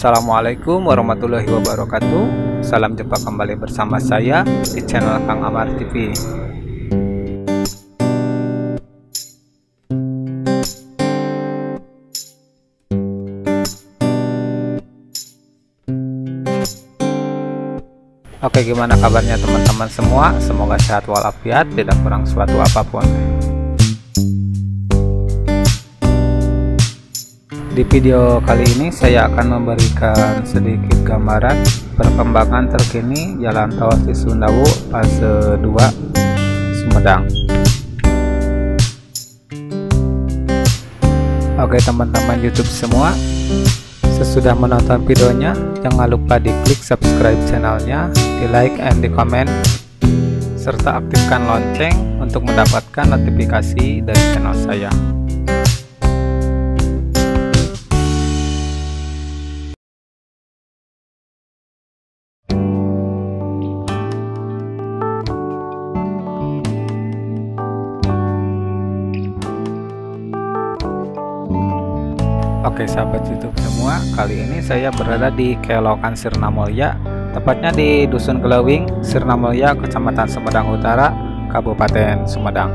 Assalamualaikum warahmatullahi wabarakatuh. Salam jumpa kembali bersama saya di channel Kang Amar TV Oke gimana kabarnya teman-teman semua? Semoga sehat walafiat tidak kurang suatu apa pun Di video kali ini saya akan memberikan sedikit gambaran perkembangan terkini Jalan Tol Cisundawu fase 2 Sumedang Oke teman-teman YouTube semua Sesudah menonton videonya, jangan lupa di klik subscribe channelnya, di like and di comment, serta aktifkan lonceng untuk mendapatkan notifikasi dari channel saya. Oke sahabat YouTube semua, kali ini saya berada di Kelokan Sirna Mulya, tepatnya di Dusun Gelawing, Sirna Mulya, Kecamatan Sumedang Utara, Kabupaten Sumedang.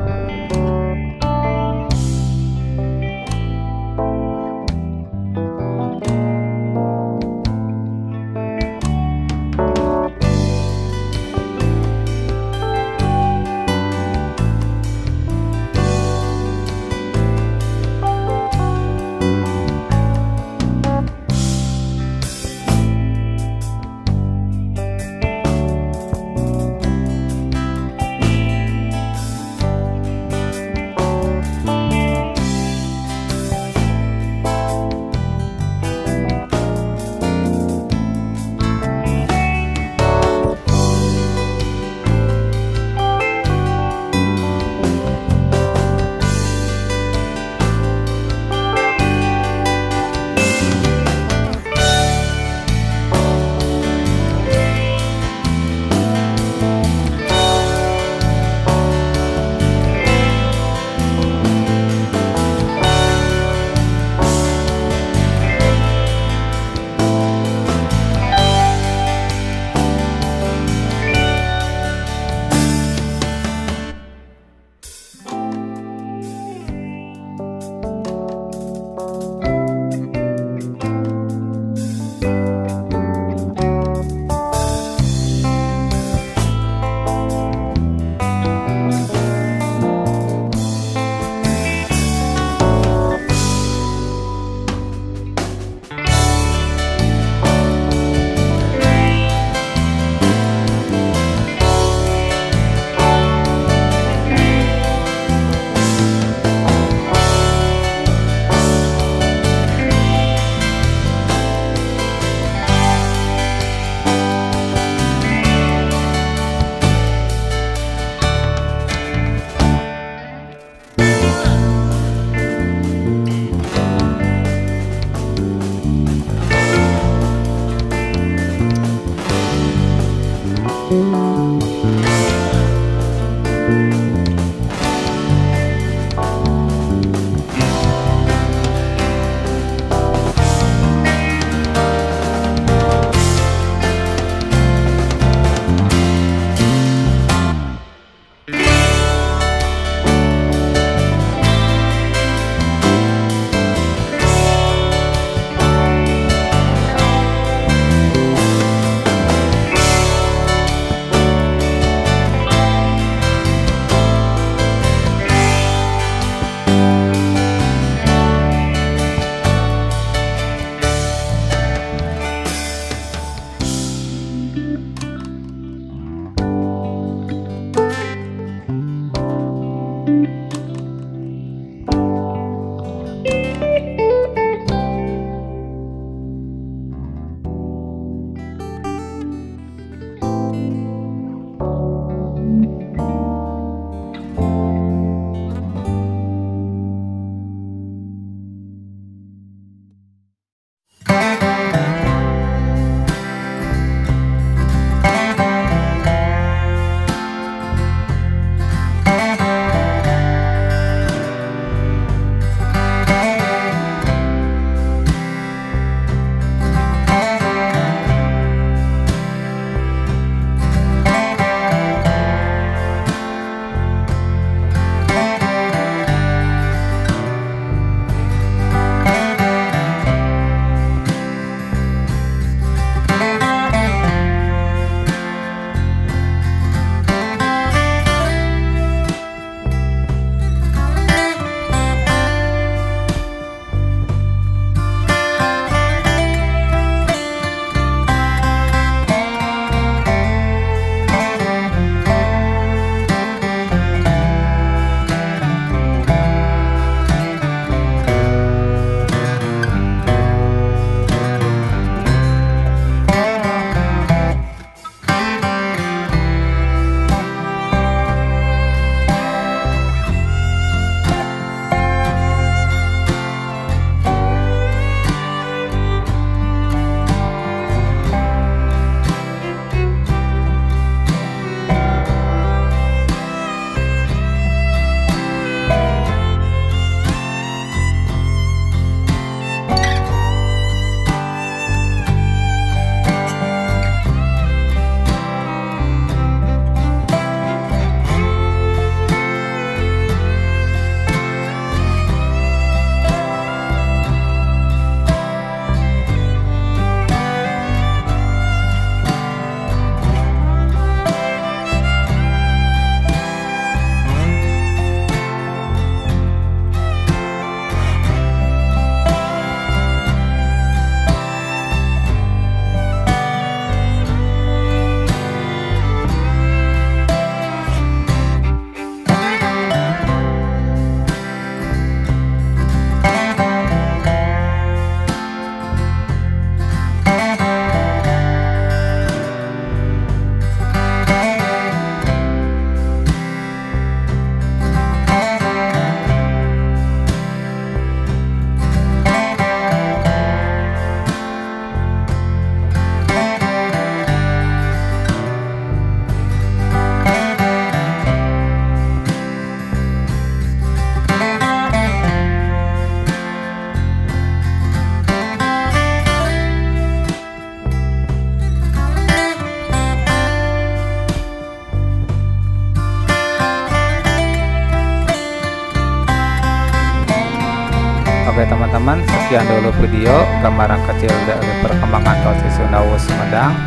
Sekian dulu video gambaran kecil dari perkembangan tol Cisundawu Sumedang.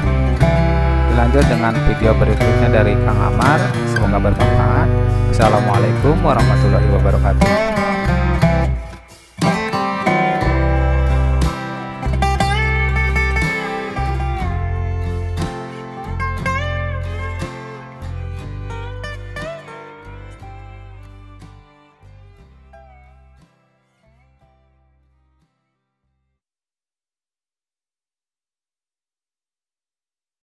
Dilanjut dengan video berikutnya dari Kang Amar. Semoga bermanfaat. Assalamualaikum warahmatullahi wabarakatuh.